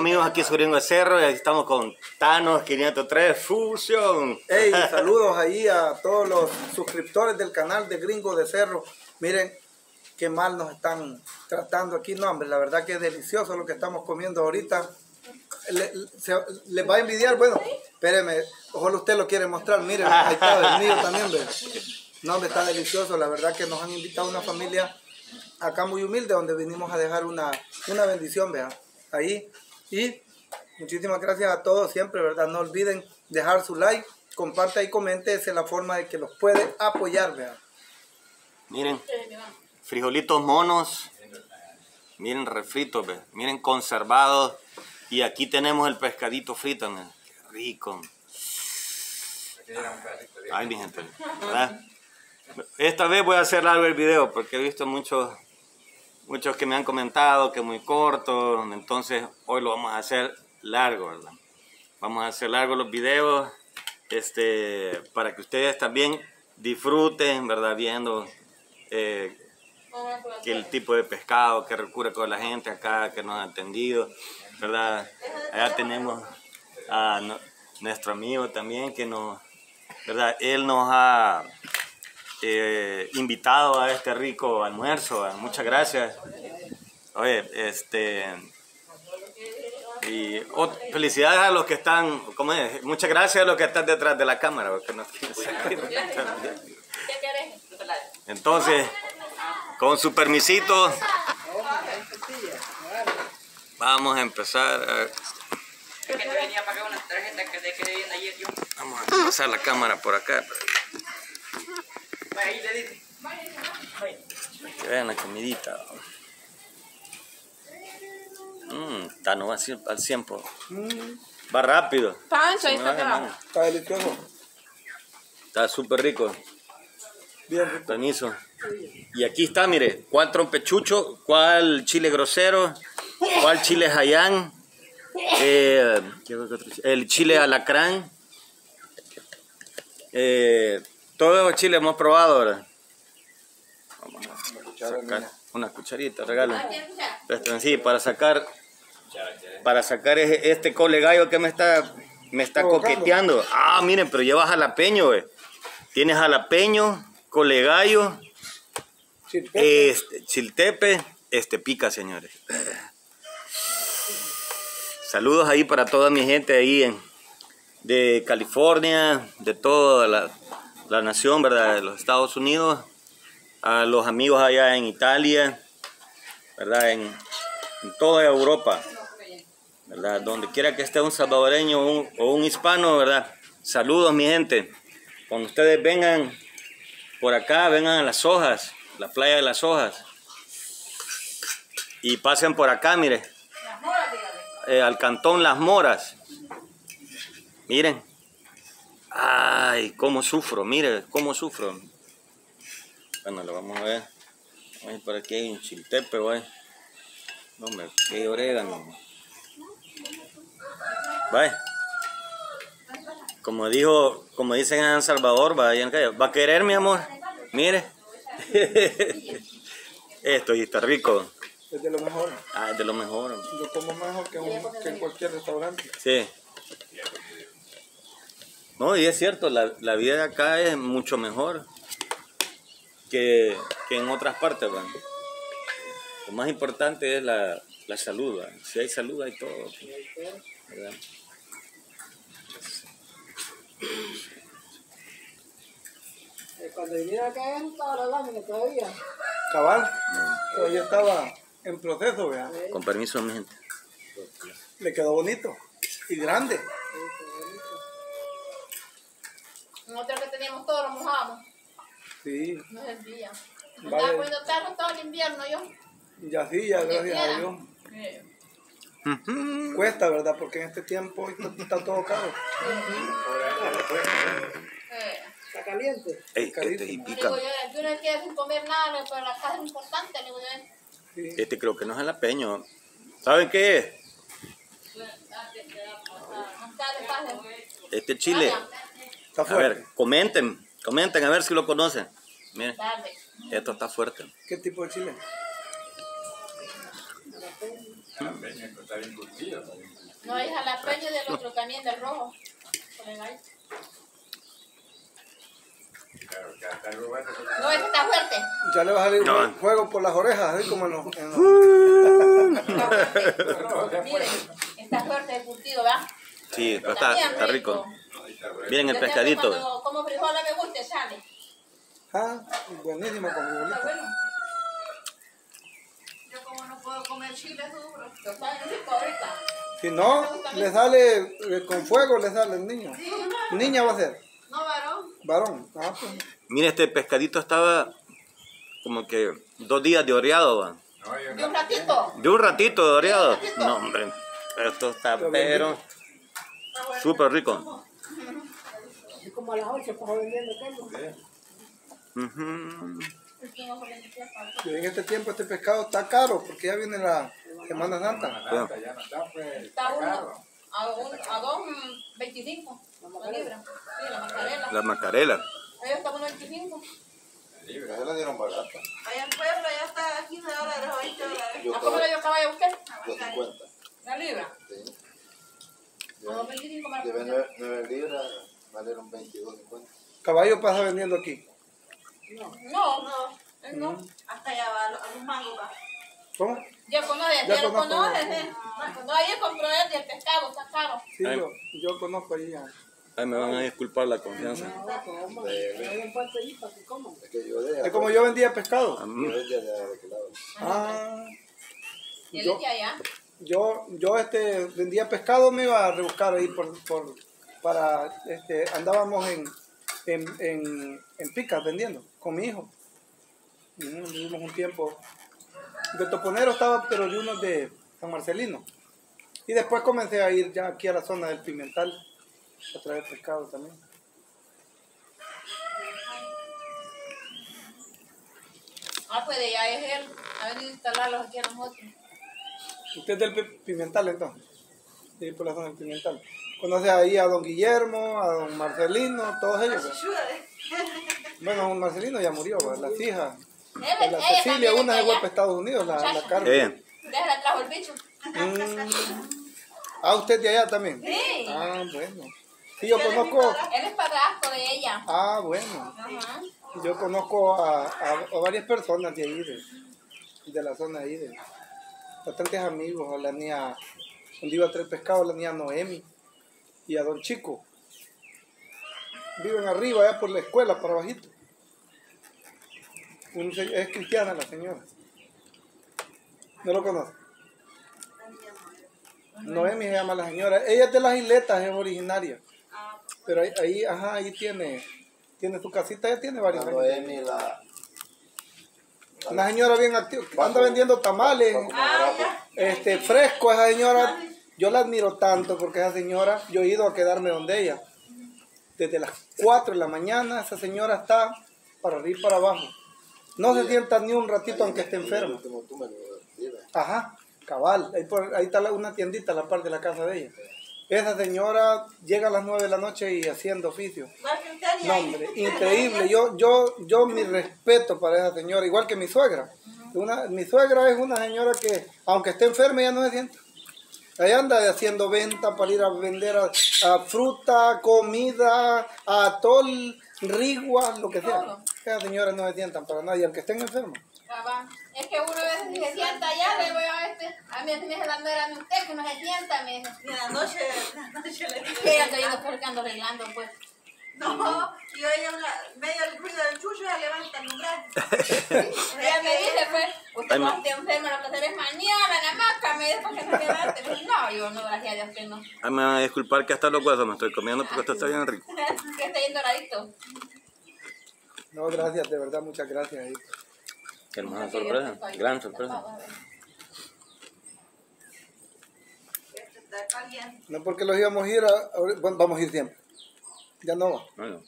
amigos? Aquí es Gringo de Cerro y aquí estamos con Thanos 503 Fusion. Hey, saludos ahí a todos los suscriptores del canal de Gringo de Cerro. Miren qué mal nos están tratando aquí. No, hombre, la verdad que es delicioso lo que estamos comiendo ahorita. Le- se- les va a envidiar, bueno, espéreme, ojalá usted lo quiere mostrar. Miren, ahí está, el mío también, ve. No, hombre, está delicioso. La verdad que nos han invitado una familia acá muy humilde donde vinimos a dejar una, una bendición, vea, ahí. Y muchísimas gracias a todos siempre, ¿verdad? No olviden dejar su like, comparte y comente, esa es la forma de que los puede apoyar, vea. Miren, frijolitos monos. Miren, refritos, ve. miren, conservados. Y aquí tenemos el pescadito frito, miren. Qué rico. Ay, mi gente. ¿verdad? Esta vez voy a hacer largo el video porque he visto muchos muchos que me han comentado que es muy corto. Entonces hoy lo vamos a hacer largo, ¿verdad? Vamos a hacer largo los videos este, para que ustedes también disfruten, ¿verdad? Viendo eh, el tipo de pescado que recurre con la gente acá, que nos ha atendido, ¿verdad? Allá tenemos a no- nuestro amigo también que nos, ¿verdad? Él nos ha eh, invitado a este rico almuerzo, ¿verdad? muchas gracias. Oye, este... Y felicidades a los que están, ¿cómo es? Muchas gracias a los que están detrás de la cámara, porque no. Entonces, con su permisito, vamos a empezar. a- vamos a pasar la cámara por acá, Para ahí le dije. para que vean la comidita. Mmm, está no va así al 100, po. va rápido. Pancho, ahí está. Está delicioso, Está súper rico. bien rico. Permiso. Y aquí está, mire, cuál trompechucho, cuál chile grosero, cuál chile jayán, eh, el chile alacrán. Eh, todos los chiles hemos probado, ¿verdad? Vamos a sacar una cucharita, regalo. Esto en sí, para sacar, para sacar este cole gallo que me está, me está coqueteando. Ah, miren, pero lleva jalapeño, güey. Tienes jalapeño, cole gallo, este, chiltepe, este pica, señores. Saludos ahí para toda mi gente ahí en, de California, de toda la, la nación, ¿verdad? De los Estados Unidos, a los amigos allá en Italia, ¿verdad? En, en toda Europa, ¿verdad? Donde quiera que esté un salvadoreño o un, o un hispano, ¿verdad? Saludos, mi gente. Cuando ustedes vengan por acá, vengan a las hojas, la playa de las hojas. Y pasen por acá, mire. Eh, al cantón Las Moras. Miren. Ay, cómo sufro, mire, cómo sufro. Bueno, lo vamos a ver. Vamos a ir por aquí, hay un chiltepe, güey. No, hombre, qué orégano. Vaya. Como dijo, como dicen en Salvador, va, allá en calle, va a querer, mi amor. Mire. Esto y está rico. Es de lo mejor. Ah, es de lo mejor. Yo como mejor que, un- que en cualquier restaurante. Sí. No, y es cierto, la, la vida de acá es mucho mejor que, que en otras partes, ¿va? Lo más importante es la, la salud, ¿va? Si hay salud, hay todo. ¿verdad? Cuando vinieron acá no estaba la lámina todavía. Cabal, todavía estaba en proceso, vea. Con permiso, mi gente. Le quedó bonito y grande. Nosotros que teníamos todo lo mojamos, Sí, no servía. Me Vale. estaba poniendo tarro todo el invierno yo. ya sí, ya gracias a Dios. Eh, Cuesta, ¿verdad? Porque en este tiempo está, está todo caro. eh. Está caliente. Ey, este Digo pica. yo, yo no quiero sin comer nada, pero la casa es importante, digo. Sí. Este creo que no es jalapeño. ¿Saben qué es? Este chile. Está A ver, comenten, comenten a ver si lo conocen. Miren, esto está fuerte. ¿Qué tipo de chile? No es jalapeño del otro también, del rojo. Con el ahí. No, ese está fuerte. Ya le va a salir No. un juego por las orejas, así como en los... en los- Está fuerte. Miren, está fuerte el curtido, ¿verdad? Sí, pero está, bien está rico. Miren el pescadito. Como frijoles me gusta, sale. Ah, buenísimo con Está bolita. bueno. Yo como no puedo comer chile duro. Lo saben rico ahorita. Si no, le sale eh, con fuego, le sale el niño. Niña va a ser, No, varón. varón. Ah, pues. Mira, este pescadito estaba como que dos días de oreado, va. De un ratito. De un ratito de oreado. De un ratito. No, hombre. Esto está Pero pero súper rico. Como a las 8 estaba vendiendo queso. Ujú. Y en este tiempo este pescado está caro porque ya viene la Semana Santa. Está uno a, un, a dos mm, 25 la libra. Sí, la macarela. La macarela. Ellos están unos 25. Ya la dieron barata. Allá en Puebla ya está a 15 dólares o 20 dólares. ¿A cómo lo yo acabo de buscar? Yo 50. La libra. Sí. A dos 25 más. Llevé 9, libras, valieron 22.50. Caballo pasa vendiendo aquí. No, No, no. hasta allá va, a los- mangos va. ¿Cómo? Ya conoces, Ya ya lo conozco. conoces. ¿eh? No, ayer compró él del pescado, está caro. Sí, Ay. yo, yo conozco ahí. Ay, me van a disculpar la confianza. No. Es que yo de Es como yo vendía pescado. A Yo mí- vendía de aquel lado. Ah, Y él Yo- es de allá. yo, yo este, vendía pescado, me iba a rebuscar ahí por, por, para, este, andábamos en, en, en, en picas vendiendo con mi hijo. Vivimos un tiempo. De Toponero estaba, pero de unos de San Marcelino. Y después comencé a ir ya aquí a la zona del Pimental a traer pescado también. Ah, pues de allá es él. Ha venido a instalarlos aquí a nosotros. Usted es del Pi- Pimental entonces. Sí, por la zona del Pimental. Conoce ahí a don Guillermo, a don Marcelino, todos ellos. Ayúdale. Bueno, don Marcelino ya murió, ¿verdad? las hijas. Él, La Cecilia, una de se fue para Estados Unidos, la, la Carmen. Déjala trajo el bicho. Mm. Ah, usted de allá también. Sí. Ah, bueno. Sí, yo conozco. Él es padrastro de ella. Ah, bueno. Ajá. Yo conozco a, a- a varias personas de ahí, de, de la zona ahí, de bastantes amigos. A la niña, donde iba a traer pescado, la niña Noemi y a don Chico. Viven arriba, allá por la escuela, para abajito. Se- es cristiana la señora. ¿No lo conoce? Noemi se llama la señora. Ella es de las isletas, es originaria. Pero ahí, ahí, ajá, ahí tiene, tiene su casita, ya tiene varios La años. Noemi, la. Una señora bien activa, anda vendiendo tamales, Ah, este, fresco, esa señora, yo la admiro tanto porque esa señora, yo he ido a quedarme donde ella. Desde las 4 de la mañana, esa señora está para arriba y para abajo. No se sienta ni un ratito aunque esté enferma. Ajá, cabal. Ahí, por- ahí está una tiendita a la parte de la casa de ella. Esa señora llega a las 9 de la noche y haciendo oficio. No, hombre, increíble. Yo, yo, yo mi respeto para esa señora, igual que mi suegra. Una, mi suegra es una señora que, aunque esté enferma, ya no se sienta. Ahí anda haciendo venta para ir a vender a, a fruta, comida, atol, rigua, lo que sea. Todo. Esas señoras no se sientan para nadie, aunque estén enfermos. Es que uno a veces se sienta allá, le voy a este. A mí me dice la nuera usted que no se sienta, me dice. Y en la noche, en la noche le digo. Que ella anda yendo porque ando arreglando, pues. No, y ella medio el ruido del chucho se levanta el umbral. Ella me dice, pues, usted no esté enferma, lo que hacer es mañana en la maca, me dice, porque no se levante. No, yo no, gracias a Dios que no. ay, me van a disculpar que hasta los huesos me estoy comiendo porque esto está bien rico. que está yendo doradito. No, gracias, de verdad, muchas gracias. Qué hermosa sorpresa, gran sorpresa. Este. No porque los íbamos a ir, a, ahora- bueno, vamos a ir siempre. Ya no va. Bueno,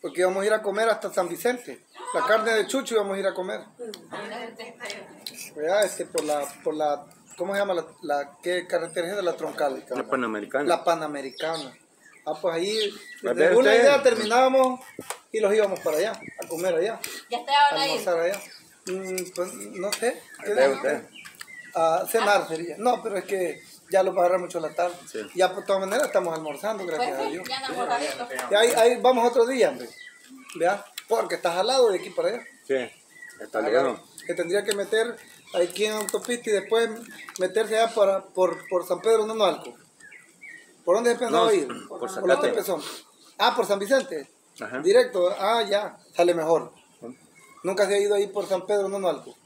Porque íbamos a ir a comer hasta San Vicente. La carne de chucho íbamos a ir a comer. ¿verdad? Este, por la, por la, ¿cómo se llama? La, la ¿Qué carretera es de la troncal? la panamericana. La Panamericana. Ah, pues ahí, de una idea terminábamos y los íbamos para allá, a comer allá, Ya ahora ahí. almorzar allá. Mm, pues no sé. ¿qué usted. a cenar sería. No, pero es que ya lo va a agarrar mucho la tarde. Sí. Ya por todas maneras estamos almorzando, Pues gracias a sí, Dios. ya enamoraditos. Y ahí, ahí vamos otro día, hombre. ¿Vea? Porque estás al lado de aquí para allá. Sí, está lejos. Que tendría que meter aquí en autopista y después meterse allá para, por, por San Pedro Nonualco. ¿Por dónde se pensaba No, ir? por los Zacate. Tepezón. Ah, por San Vicente. Ajá. Directo. Ah, ya. Sale mejor. Nunca se ha ido ahí por San Pedro Nonualco.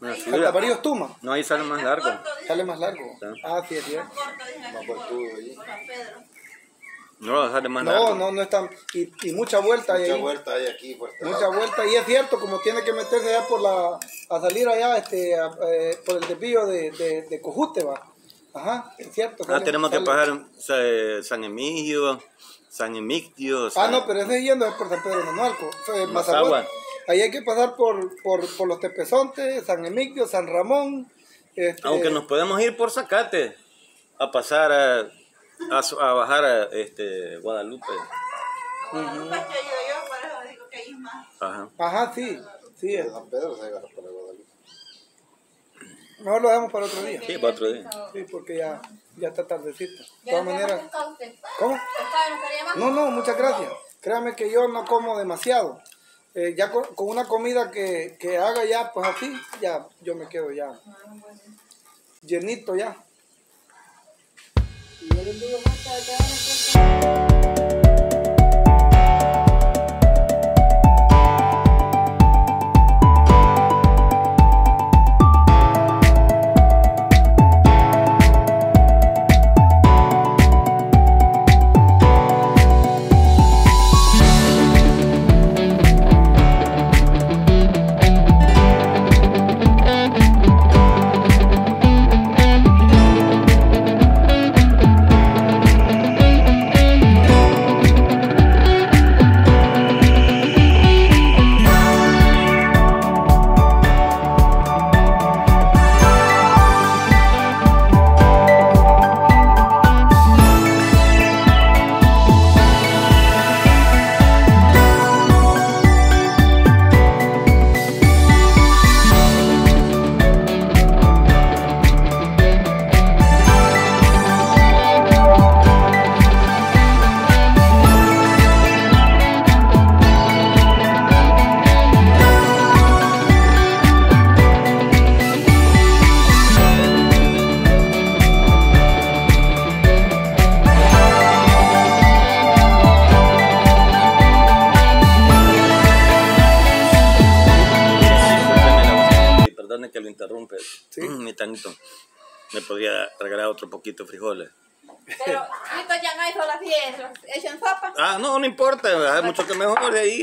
No, sí, Hasta Varíos Tuma. no, ahí sale más largo. Sale más largo. Sí. Ah, sí, Más Pedro. No, sale más No, largo. no, no es tan. Y, y mucha vuelta hay Mucha ahí. vuelta hay aquí. Por este Mucha lado. vuelta. Y es cierto, como tiene que meterse allá por la. A salir allá este, a- eh, por el desvío de, de, de Cojute, va. Ajá, es cierto. Ah, sale- tenemos que pasar eh, San Emigio, San Emictio. Ah, no, pero ese yendo es por San Pedro Nonualco. Fue Mazagua. Ahí hay que pasar por, por, por los Tepezontes, San Emigdio, San Ramón. Este, Aunque nos podemos ir por Zacate a pasar a, a, bajar a este, Guadalupe. Nunca he ido yo, por eso digo que hay más. Ajá. Ajá, sí. Sí, De es. San Pedro se agarra para Guadalupe. Mejor lo dejamos para otro día. Sí, para otro día. Sí, porque ya, ya está tardecito. De ¿Ya todas maneras. ¿Cómo? No, no, muchas gracias. Créame que yo no como demasiado. Eh, ya con, con una comida que, que haga ya, pues así, ya yo me quedo ya llenito ya. Me podría regalar otro poquito de frijoles. Pero esto ya no hay solo así, en sopa. Ah, no, no importa, hay mucho que mejor de ahí.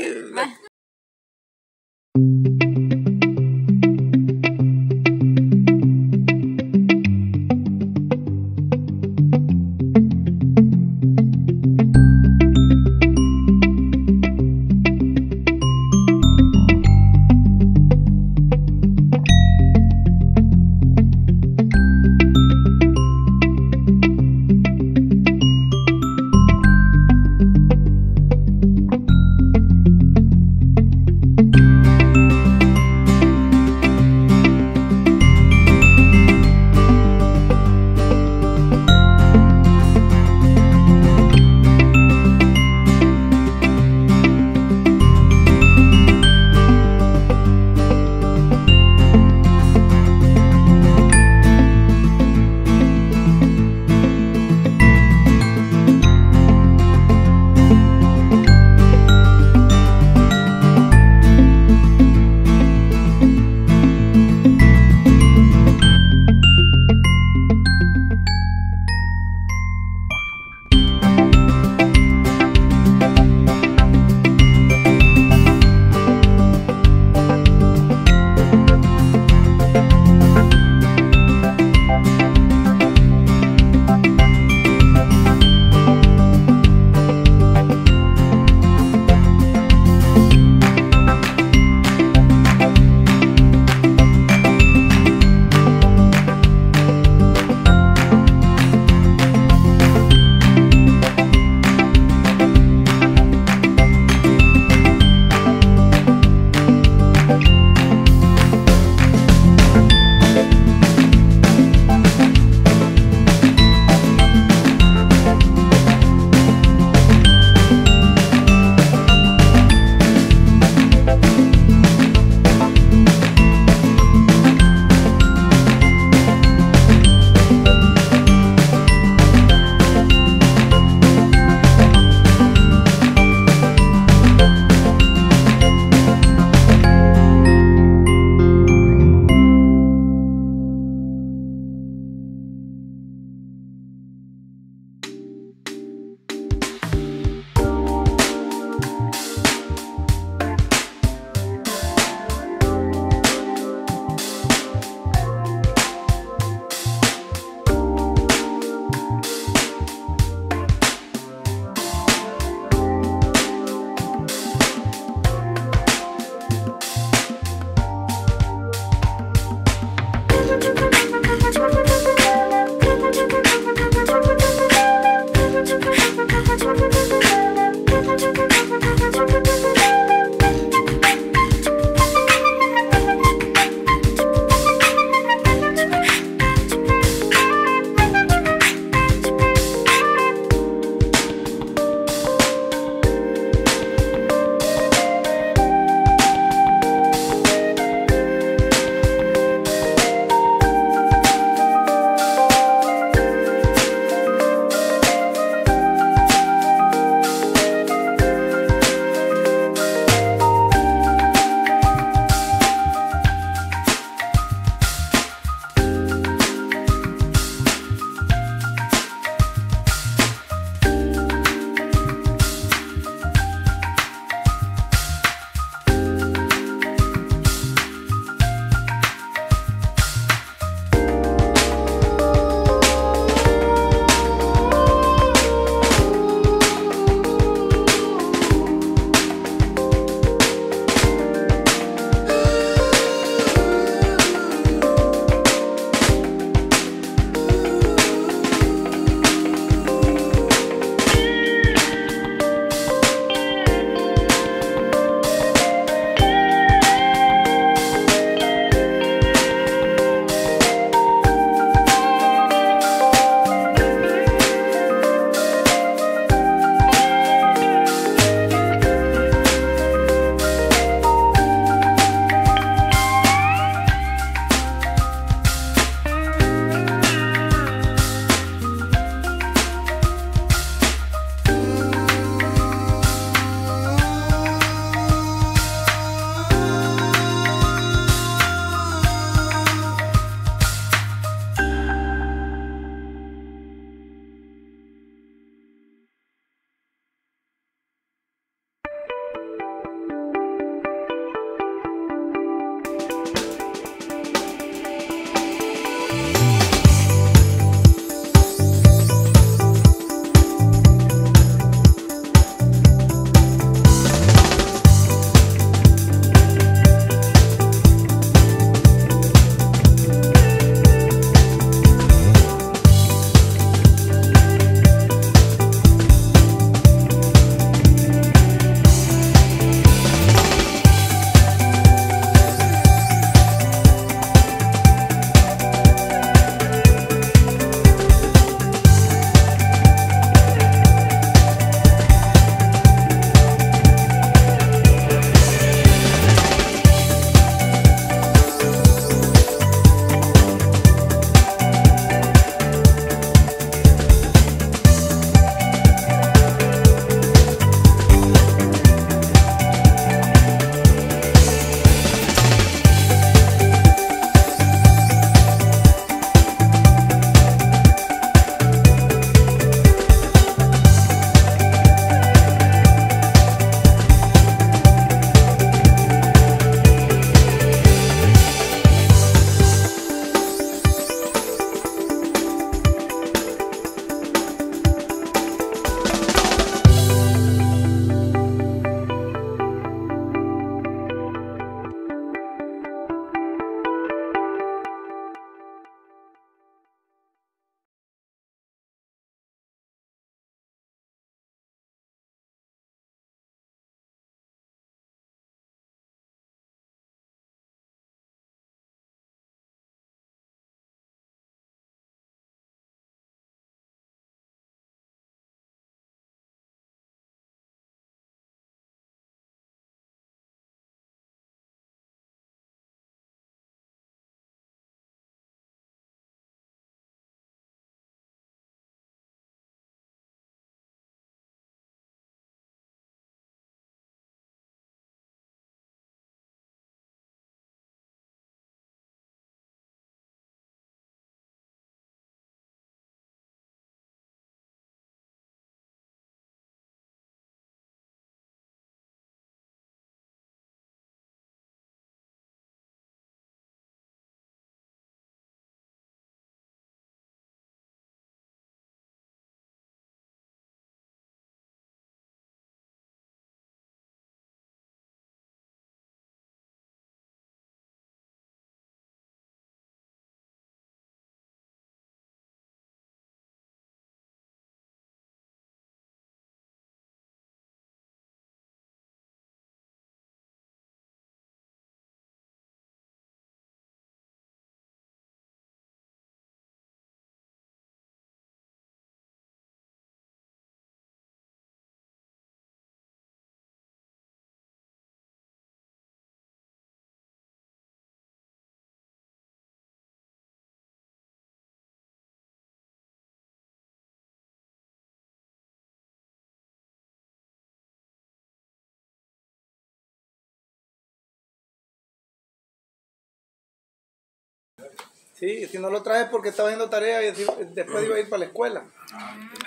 Sí, si no lo traje porque estaba haciendo tarea y después iba a ir para la escuela.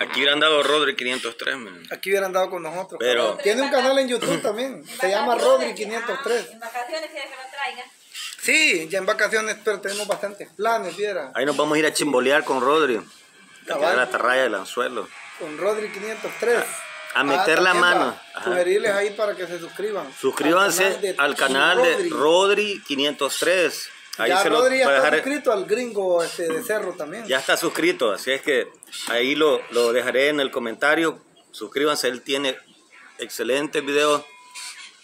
Aquí hubieran dado Rodri 503, man. Aquí hubieran dado con nosotros. Pero- Tiene un canal en YouTube también. Se llama Rodri 503. En vacaciones quiere que lo traiga. Sí, ya en vacaciones, pero tenemos bastantes planes, viera. Ahí nos vamos a ir a chimbolear con Rodri. A la atarraya del anzuelo. Con Rodri 503. A meter la también mano. Sugerirles ahí para que se suscriban. Suscríbanse al canal de Rodri 503. Ahí ya se lo Rodri ya voy a está dejar. suscrito al gringo este, de Cerro también. Ya está suscrito, así es que ahí lo, lo dejaré en el comentario. Suscríbanse, él tiene excelentes videos.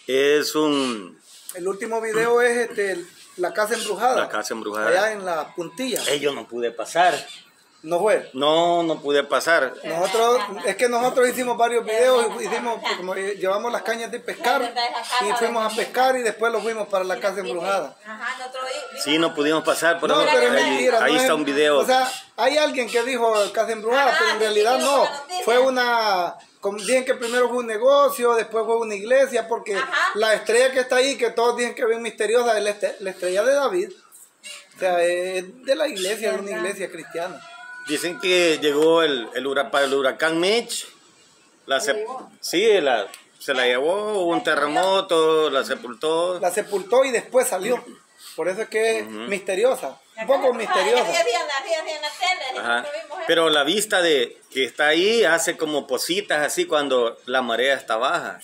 Es un... El último video es este, la casa embrujada. La casa embrujada. Allá en la puntilla. Eh, yo no pude pasar. No fue. No, no pude pasar. Nosotros, es que nosotros hicimos varios videos, y hicimos, como llevamos las cañas de pescar y fuimos a pescar y después los fuimos para la casa embrujada. Sí, no pudimos pasar, por No, eso pero es ahí, mentira. ahí no está es- un video. O sea, hay alguien que dijo casa embrujada, Ajá, pero en realidad no. Fue una, como dicen que primero fue un negocio, después fue una iglesia, porque Ajá. la estrella que está ahí, que todos dicen que ven misteriosa, es la la estrella de David. O sea, es de la iglesia, de una iglesia cristiana. Dicen que llegó el, el, huracán Mitch. La sep- sí, la, se la llevó, hubo un terremoto, la sepultó. La sepultó y después salió. Por eso es que es misteriosa. Un poco misteriosa. Ajá. Pero la vista de que está ahí hace como positas así cuando la marea está baja.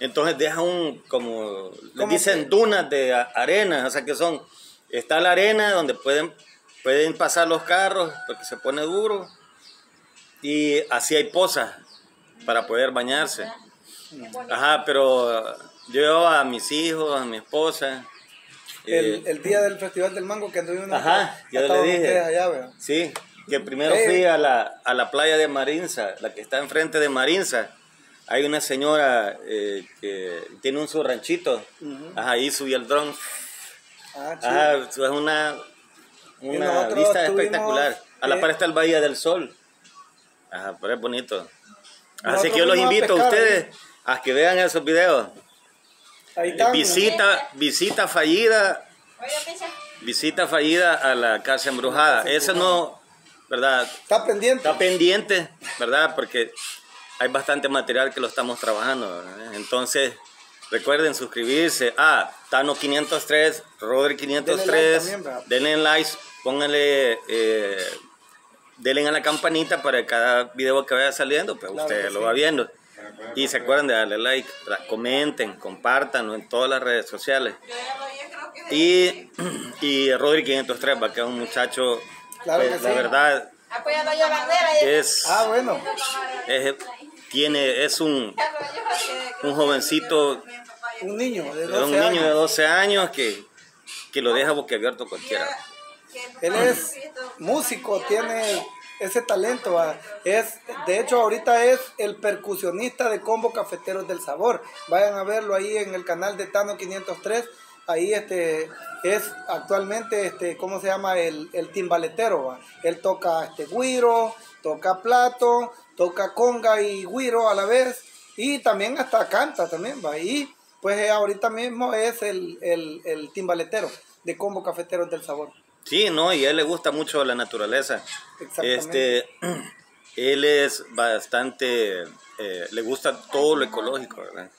Entonces deja un, como, le dicen que- dunas de arena, o sea que son, está la arena donde pueden, pueden pasar los carros porque se pone duro y así hay pozas para poder bañarse. Ajá, pero yo a mis hijos, a mi esposa, El, eh, el día del Festival del Mango que anduvimos Ajá, ya le dije. allá. Sí, que primero fui a la, a la playa de Marinza, la que está enfrente de Marinza. Hay una señora eh, que tiene un su ranchito. Ajá, ahí subí el dron. Ah, chido. Ajá, es una, una vista espectacular. A la eh, par está el Bahía del Sol. Ajá, pero es bonito. Así que yo los a invito a, pescar ustedes a que vean esos videos. Ahí Eh, visita, visita fallida Visita fallida a la casa embrujada. Eso no, ¿verdad? Está pendiente. Está pendiente, ¿verdad? Porque hay bastante material que lo estamos trabajando. ¿verdad? Entonces, recuerden suscribirse a Tano 503, Rodri 503. Denle like denle like, pónganle, eh, denle a la campanita para cada video que vaya saliendo, pues Claro usted lo sí. va viendo. Y se acuerdan de darle like, ¿verdad? comenten, compártanlo en todas las redes sociales. Y, y Rodri 503, va que es un muchacho, Claro pues, que la sí. verdad, apoyando a es, Ah, bueno. es, tiene, es un, un jovencito, Un niño de un 12 niño años. de 12 años que, que lo deja boquiabierto cualquiera. Él es músico, tiene ese talento. ah. Es, de hecho, ahorita es el percusionista de Combo Cafeteros del Sabor. Vayan a verlo ahí en el canal de Tano 503. Ahí este es actualmente este cómo se llama el, el timbaletero. va. Él toca este guiro, toca plato, toca conga y guiro a la vez y también hasta canta también va. Y pues eh, ahorita mismo es el, el, el timbaletero de Combo Cafeteros del Sabor. Sí, no, y a él le gusta mucho la naturaleza. Exactamente. Este, él es bastante, eh, le gusta todo lo ecológico, ¿verdad?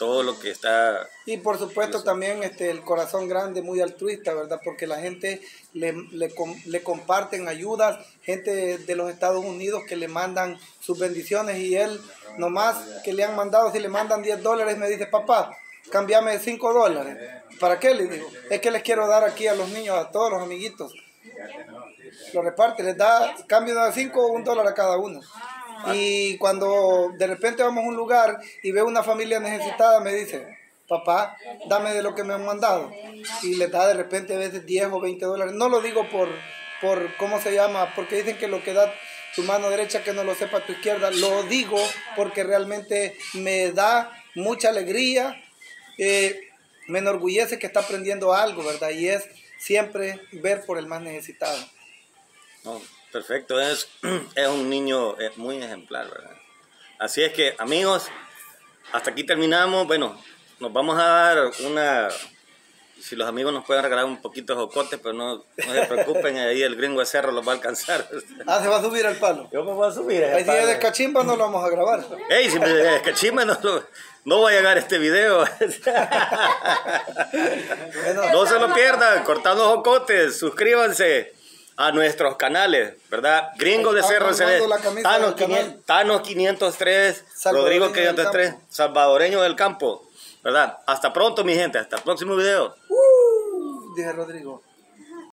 Todo lo que está Y por supuesto también este, el corazón grande, muy altruista, ¿verdad? Porque la gente le, le, le comparten ayudas, gente de los Estados Unidos que le mandan sus bendiciones y él nomás que le han mandado, si le mandan 10 dólares, me dice, papá, cámbiame 5 dólares. ¿Para qué? Le digo, es que les quiero dar aquí a los niños, a todos los amiguitos. Lo reparte, les da cambio de 5 o un dólar a cada uno. Y cuando de repente vamos a un lugar y veo una familia necesitada, me dice, papá, dame de lo que me han mandado. Y les da de repente a veces 10 o 20 dólares. No lo digo por, por ¿cómo se llama? Porque dicen que lo que da tu mano derecha que no lo sepa tu izquierda. Lo digo porque realmente me da mucha alegría. eh, me enorgullece que está aprendiendo algo, ¿verdad? Y es siempre ver por el más necesitado. No, perfecto, es, es un niño eh, muy ejemplar, ¿verdad? Así es que, amigos, hasta aquí terminamos. Bueno, nos vamos a dar una, Si los amigos nos pueden regalar un poquito de jocotes, pero no, no se preocupen, ahí el gringo de cerro los va a alcanzar. Ah, se va a subir al palo. Yo me voy a subir. El día de cachimba no lo vamos a grabar. Ey, si me que chisme, no, no, no va a llegar este video. No se lo pierdan, cortando jocotes, suscríbanse a nuestros canales, ¿verdad? Gringo de camisa Thanos, del canal. 500 Thanos 503, Salvadoreño Rodrigo del 503, campo. salvadoreño del campo, ¿verdad? Hasta pronto, mi gente, hasta el próximo video. dije Rodrigo.